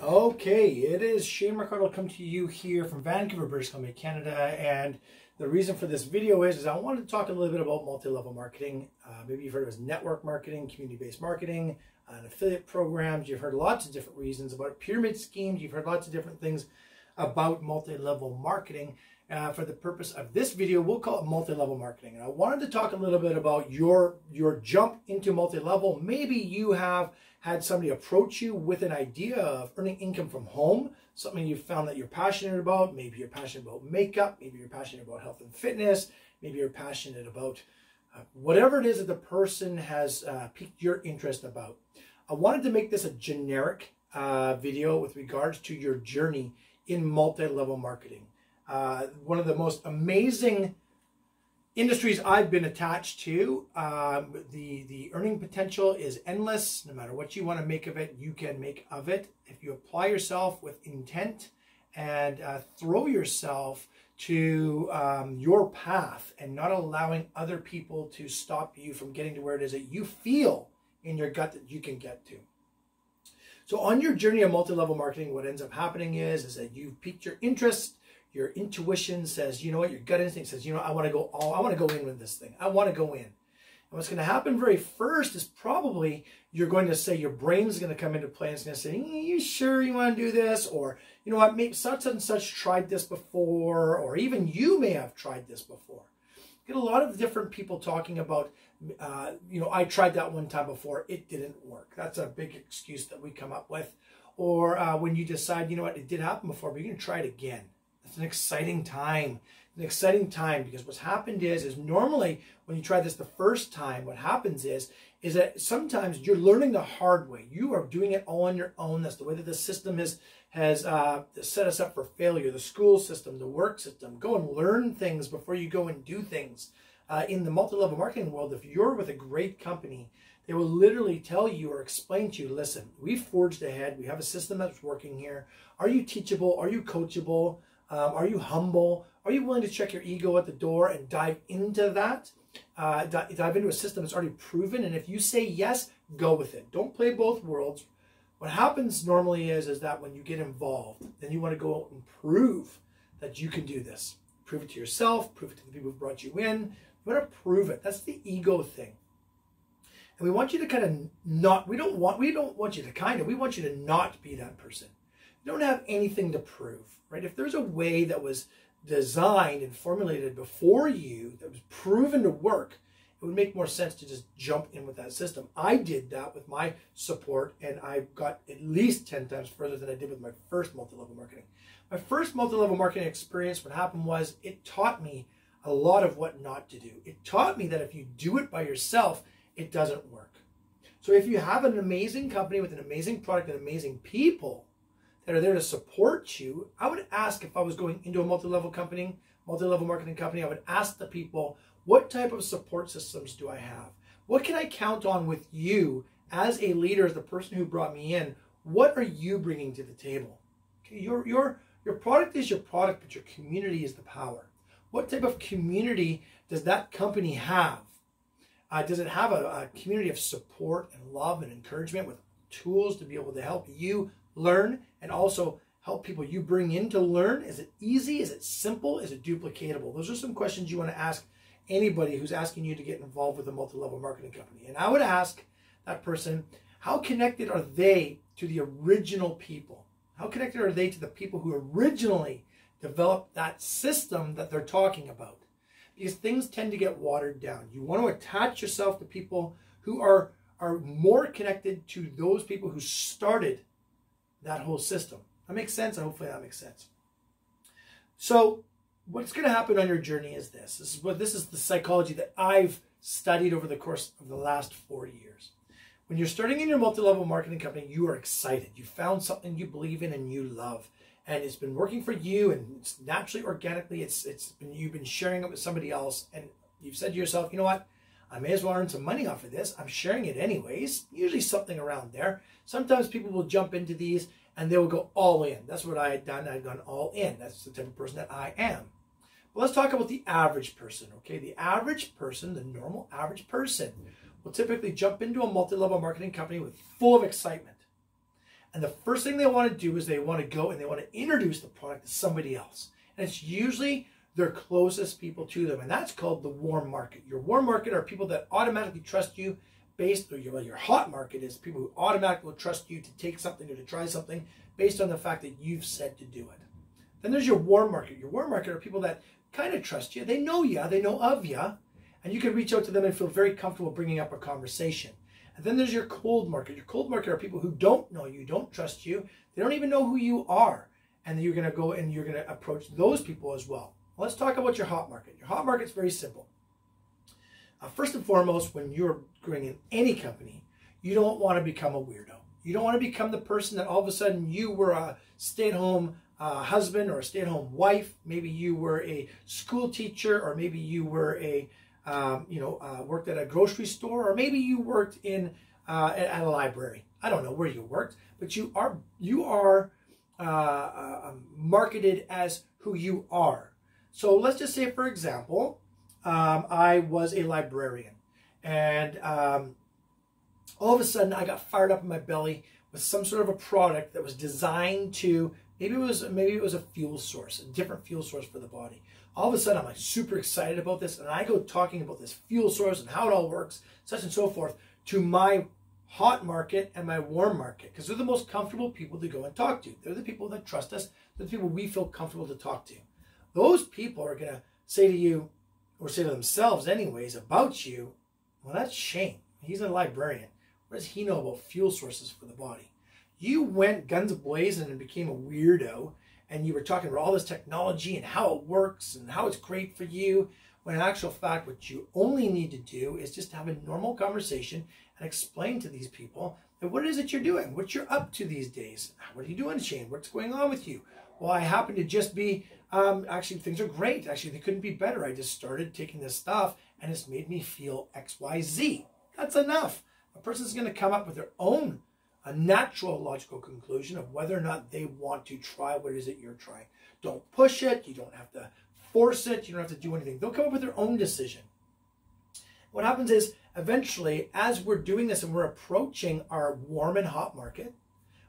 Okay, it is Shane McCardle come to you here from Vancouver, British Columbia, Canada, and the reason for this video is, is I wanted to talk a little bit about multi-level marketing. Uh, maybe you've heard of as network marketing, community-based marketing, uh, and affiliate programs. You've heard lots of different reasons about pyramid schemes. You've heard lots of different things about multi-level marketing. Uh, for the purpose of this video, we'll call it multi-level marketing. And I wanted to talk a little bit about your, your jump into multi-level. Maybe you have had somebody approach you with an idea of earning income from home, something you found that you're passionate about. Maybe you're passionate about makeup. Maybe you're passionate about health and fitness. Maybe you're passionate about uh, whatever it is that the person has uh, piqued your interest about. I wanted to make this a generic uh, video with regards to your journey in multi-level marketing. Uh, one of the most amazing industries I've been attached to, um, the, the earning potential is endless. No matter what you want to make of it, you can make of it. If you apply yourself with intent and uh, throw yourself to um, your path and not allowing other people to stop you from getting to where it is that you feel in your gut that you can get to. So on your journey of multi-level marketing, what ends up happening is, is that you've piqued your interest your intuition says, you know what, your gut instinct says, you know, I want to go all, I want to go in with this thing. I want to go in. And what's going to happen very first is probably you're going to say your brain's going to come into play and it's going to say, you sure you want to do this? Or, you know what, maybe such and such tried this before, or even you may have tried this before. Get a lot of different people talking about, uh, you know, I tried that one time before, it didn't work. That's a big excuse that we come up with. Or uh, when you decide, you know what, it did happen before, but you're going to try it again it's an exciting time. An exciting time because what's happened is is normally when you try this the first time, what happens is is that sometimes you're learning the hard way. You are doing it all on your own. That's the way that the system has has uh, set us up for failure. The school system, the work system. Go and learn things before you go and do things. Uh, in the multi-level marketing world, if you're with a great company, they will literally tell you or explain to you, listen, we've forged ahead. We have a system that's working here. Are you teachable? Are you coachable? Um, are you humble? Are you willing to check your ego at the door and dive into that? Uh, dive into a system that's already proven. And if you say yes, go with it. Don't play both worlds. What happens normally is, is that when you get involved, then you want to go out and prove that you can do this. Prove it to yourself, prove it to the people who brought you in. You want to prove it. That's the ego thing. And we want you to kind of not, we don't want, we don't want you to kind of, we want you to not be that person. Don't have anything to prove right? If there's a way that was designed and formulated before you that was proven to work, it would make more sense to just jump in with that system. I did that with my support, and I got at least 10 times further than I did with my first multi-level marketing. My first multi-level marketing experience, what happened was it taught me a lot of what not to do. It taught me that if you do it by yourself, it doesn't work. So if you have an amazing company with an amazing product and amazing people, that are there to support you, I would ask if I was going into a multi-level company, multi-level marketing company, I would ask the people, what type of support systems do I have? What can I count on with you as a leader, as the person who brought me in? What are you bringing to the table? Okay, your, your, your product is your product, but your community is the power. What type of community does that company have? Uh, does it have a, a community of support and love and encouragement with tools to be able to help you learn and also help people you bring in to learn? Is it easy? Is it simple? Is it duplicatable? Those are some questions you want to ask anybody who's asking you to get involved with a multi-level marketing company. And I would ask that person, how connected are they to the original people? How connected are they to the people who originally developed that system that they're talking about? Because things tend to get watered down. You want to attach yourself to people who are, are more connected to those people who started that whole system. That makes sense. Hopefully that makes sense. So what's going to happen on your journey is this. This is what this is the psychology that I've studied over the course of the last four years. When you're starting in your multi-level marketing company, you are excited. You found something you believe in and you love. And it's been working for you and it's naturally, organically, it's it's been you've been sharing it with somebody else. And you've said to yourself, you know what? I may as well earn some money off of this. I'm sharing it anyways, usually something around there. Sometimes people will jump into these and they will go all in. That's what I had done. I'd gone all in. That's the type of person that I am. But let's talk about the average person, okay? The average person, the normal average person, will typically jump into a multi-level marketing company with full of excitement. And the first thing they want to do is they want to go and they want to introduce the product to somebody else. And it's usually their closest people to them. And that's called the warm market. Your warm market are people that automatically trust you based, or your, well, your hot market is people who automatically trust you to take something or to try something based on the fact that you've said to do it. Then there's your warm market. Your warm market are people that kind of trust you. They know you, they know of you, and you can reach out to them and feel very comfortable bringing up a conversation. And then there's your cold market. Your cold market are people who don't know you, don't trust you, they don't even know who you are. And you're going to go and you're going to approach those people as well. Let's talk about your hot market. Your hot market is very simple. Uh, first and foremost, when you're going in any company, you don't want to become a weirdo. You don't want to become the person that all of a sudden you were a stay-at-home uh, husband or a stay-at-home wife. Maybe you were a school teacher, or maybe you were a um, you know uh, worked at a grocery store, or maybe you worked in uh, at, a library. I don't know where you worked, but you are you are uh, uh, um, marketed as who you are. So let's just say, for example, um, I was a librarian, and um, all of a sudden I got fired up in my belly with some sort of a product that was designed to maybe it was maybe it was a fuel source, a different fuel source for the body. All of a sudden I'm like super excited about this, and I go talking about this fuel source and how it all works, such and so forth, to my hot market and my warm market because they're the most comfortable people to go and talk to. They're the people that trust us. They're the people we feel comfortable to talk to. Those people are gonna say to you, or say to themselves anyways, about you, well, that's Shane. He's a librarian. What does he know about fuel sources for the body? You went guns blazing and became a weirdo, and you were talking about all this technology and how it works and how it's great for you. When in actual fact, what you only need to do is just have a normal conversation and explain to these people that what it is that you're doing, what you're up to these days. What are you doing, Shane? What's going on with you? Well, I happen to just be, um, actually, things are great. Actually, they couldn't be better. I just started taking this stuff and it's made me feel XYZ. That's enough. A person's going to come up with their own a natural logical conclusion of whether or not they want to try what it is that you're trying. Don't push it. You don't have to force it. You don't have to do anything. They'll come up with their own decision. What happens is eventually, as we're doing this and we're approaching our warm and hot market,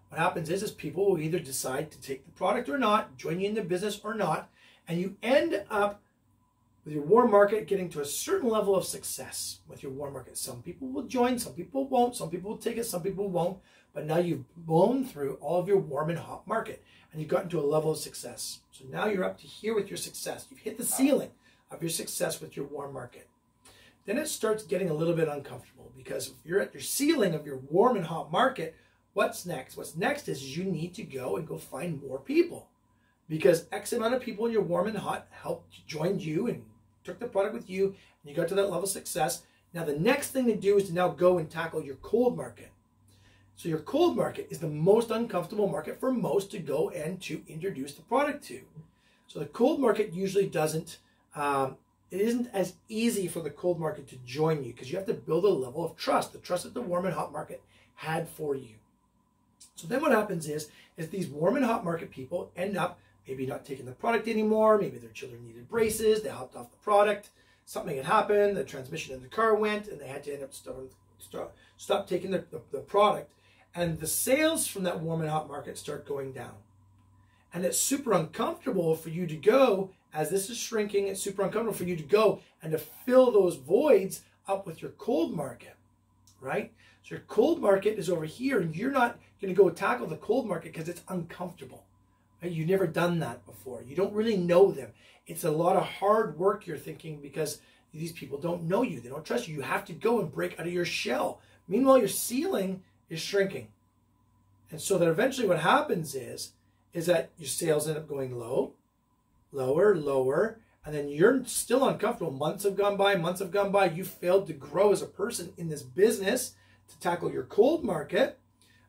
what happens is, is people will either decide to take the product or not, join you in the business or not, and you end up with your warm market getting to a certain level of success with your warm market. Some people will join, some people won't, some people will take it, some people won't. But now you've blown through all of your warm and hot market and you've gotten to a level of success. So now you're up to here with your success. You've hit the ceiling of your success with your warm market. Then it starts getting a little bit uncomfortable because if you're at your ceiling of your warm and hot market, what's next? What's next is you need to go and go find more people because X amount of people in your warm and hot helped joined you and took the product with you and you got to that level of success. Now the next thing to do is to now go and tackle your cold market. So your cold market is the most uncomfortable market for most to go and to introduce the product to. So the cold market usually doesn't, um, it isn't as easy for the cold market to join you because you have to build a level of trust, the trust that the warm and hot market had for you. So then what happens is, is these warm and hot market people end up maybe not taking the product anymore, maybe their children needed braces, they hopped off the product, something had happened, the transmission in the car went, and they had to end up stop, stop, stop taking the, the, the product and the sales from that warm and hot market start going down. And it's super uncomfortable for you to go, as this is shrinking, it's super uncomfortable for you to go and to fill those voids up with your cold market, right? So your cold market is over here, and you're not going to go tackle the cold market because it's uncomfortable. Right? You've never done that before. You don't really know them. It's a lot of hard work, you're thinking, because these people don't know you. They don't trust you. You have to go and break out of your shell. Meanwhile, your ceiling is shrinking. And so that eventually what happens is, is that your sales end up going low, lower, lower, and then you're still uncomfortable. Months have gone by, months have gone by. You failed to grow as a person in this business to tackle your cold market.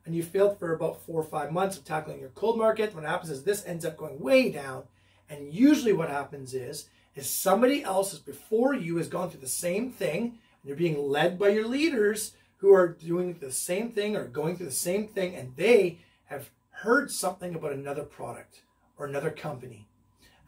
And you failed for about four or five months of tackling your cold market. What happens is this ends up going way down. And usually what happens is, is somebody else is before you has gone through the same thing, and you're being led by your leaders who are doing the same thing or going through the same thing and they have heard something about another product or another company.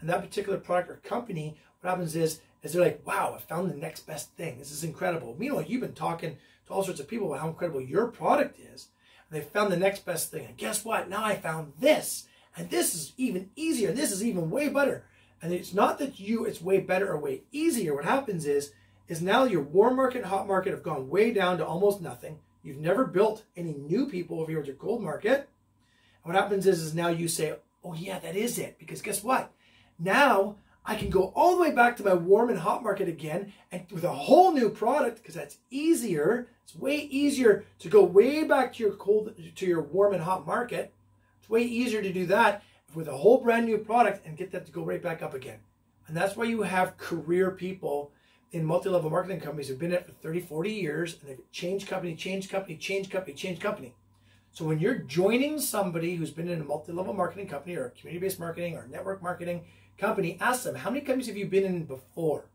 And that particular product or company, what happens is, is they're like, wow, I found the next best thing. This is incredible. Meanwhile, you've been talking to all sorts of people about how incredible your product is. And they found the next best thing. And guess what? Now I found this. And this is even easier. And this is even way better. And it's not that you, it's way better or way easier. What happens is, is now your warm market, hot market have gone way down to almost nothing. You've never built any new people over here with your cold market. And what happens is, is now you say, oh yeah, that is it. Because guess what? Now I can go all the way back to my warm and hot market again and with a whole new product because that's easier. It's way easier to go way back to your cold to your warm and hot market. It's way easier to do that with a whole brand new product and get that to go right back up again. And that's why you have career people in multi-level marketing companies who've been in it for 30, 40 years and they've changed company, changed company, changed company, changed company. So when you're joining somebody who's been in a multi-level marketing company or community-based marketing or network marketing, company, ask them, how many companies have you been in before?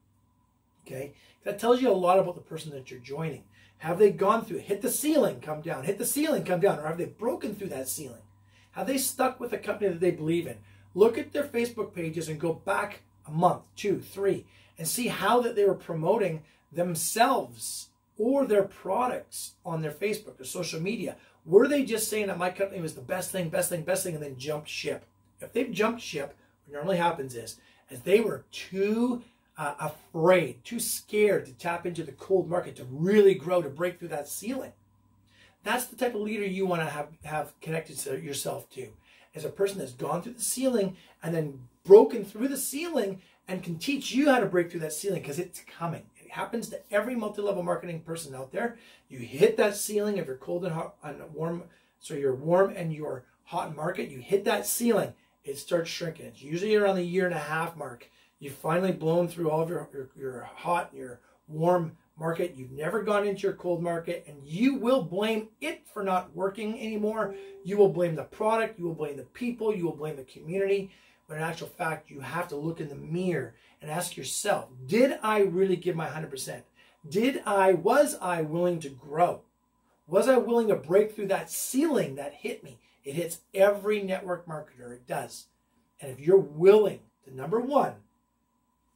Okay, that tells you a lot about the person that you're joining. Have they gone through, hit the ceiling, come down, hit the ceiling, come down, or have they broken through that ceiling? Have they stuck with a company that they believe in? Look at their Facebook pages and go back a month, two, three, and see how that they were promoting themselves or their products on their Facebook or social media. Were they just saying that my company was the best thing, best thing, best thing, and then jumped ship? If they've jumped ship, what normally happens is, as they were too uh, afraid, too scared to tap into the cold market to really grow, to break through that ceiling. That's the type of leader you want to have, have connected to yourself to. As a person that's gone through the ceiling and then broken through the ceiling and can teach you how to break through that ceiling because it's coming. It happens to every multi-level marketing person out there. You hit that ceiling of your cold and hot and warm, so you're warm and your hot market, you hit that ceiling it starts shrinking. It's usually around the year and a half mark. You've finally blown through all of your, your, your hot, your warm market. You've never gone into your cold market, and you will blame it for not working anymore. You will blame the product, you will blame the people, you will blame the community. But in actual fact, you have to look in the mirror and ask yourself, did I really give my 100%? Did I, was I willing to grow? Was I willing to break through that ceiling that hit me? It hits every network marketer. It does. And if you're willing to, number one,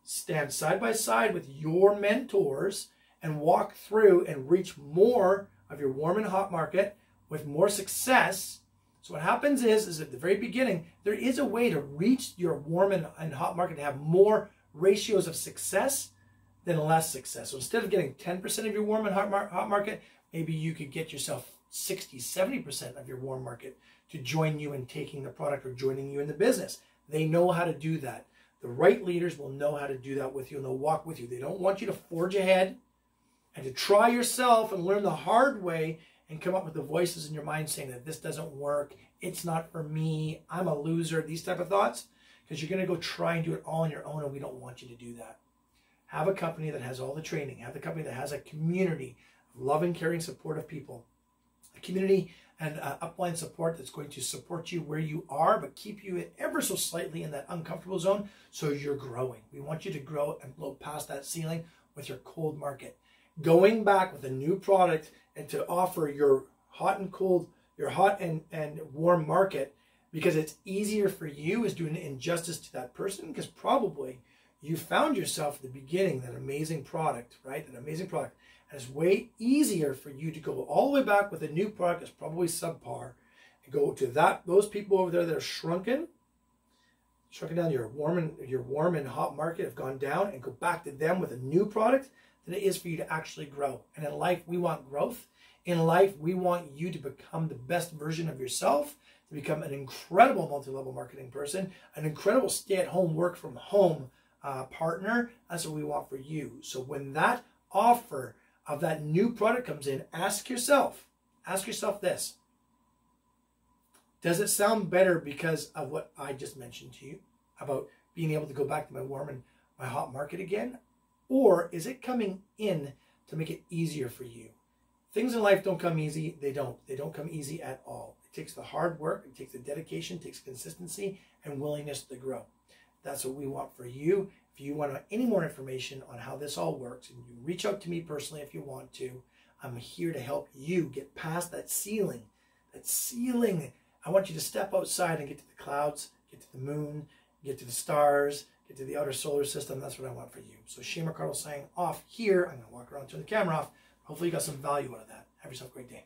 stand side by side with your mentors and walk through and reach more of your warm and hot market with more success. So what happens is, is at the very beginning, there is a way to reach your warm and, and hot market to have more ratios of success than less success. So instead of getting 10% of your warm and hot, mar hot market, maybe you could get yourself 60, 70% of your warm market to join you in taking the product or joining you in the business. They know how to do that. The right leaders will know how to do that with you and they'll walk with you. They don't want you to forge ahead and to try yourself and learn the hard way and come up with the voices in your mind saying that this doesn't work, it's not for me, I'm a loser, these type of thoughts, because you're going to go try and do it all on your own and we don't want you to do that. Have a company that has all the training. Have a company that has a community of loving, caring, supportive people. Community and uh, upline support that's going to support you where you are, but keep you ever so slightly in that uncomfortable zone so you're growing. We want you to grow and blow past that ceiling with your cold market. Going back with a new product and to offer your hot and cold, your hot and, and warm market because it's easier for you is doing injustice to that person because probably you found yourself at the beginning that amazing product, right? That amazing product and it's way easier for you to go all the way back with a new product that's probably subpar and go to that those people over there that are shrunken, shrunken down your warm and your warm and hot market have gone down and go back to them with a new product than it is for you to actually grow. And in life, we want growth. In life, we want you to become the best version of yourself, to become an incredible multi-level marketing person, an incredible stay-at-home work from home uh, partner. That's what we want for you. So when that offer of that new product comes in, ask yourself, ask yourself this. Does it sound better because of what I just mentioned to you about being able to go back to my warm and my hot market again? Or is it coming in to make it easier for you? Things in life don't come easy. They don't. They don't come easy at all. It takes the hard work, it takes the dedication, it takes consistency and willingness to grow. That's what we want for you. If you want any more information on how this all works, and you reach out to me personally if you want to, I'm here to help you get past that ceiling. That ceiling. I want you to step outside and get to the clouds, get to the moon, get to the stars, get to the outer solar system. That's what I want for you. So Shane McCardle saying off here. I'm going to walk around, turn the camera off. Hopefully you got some value out of that. Have yourself a great day.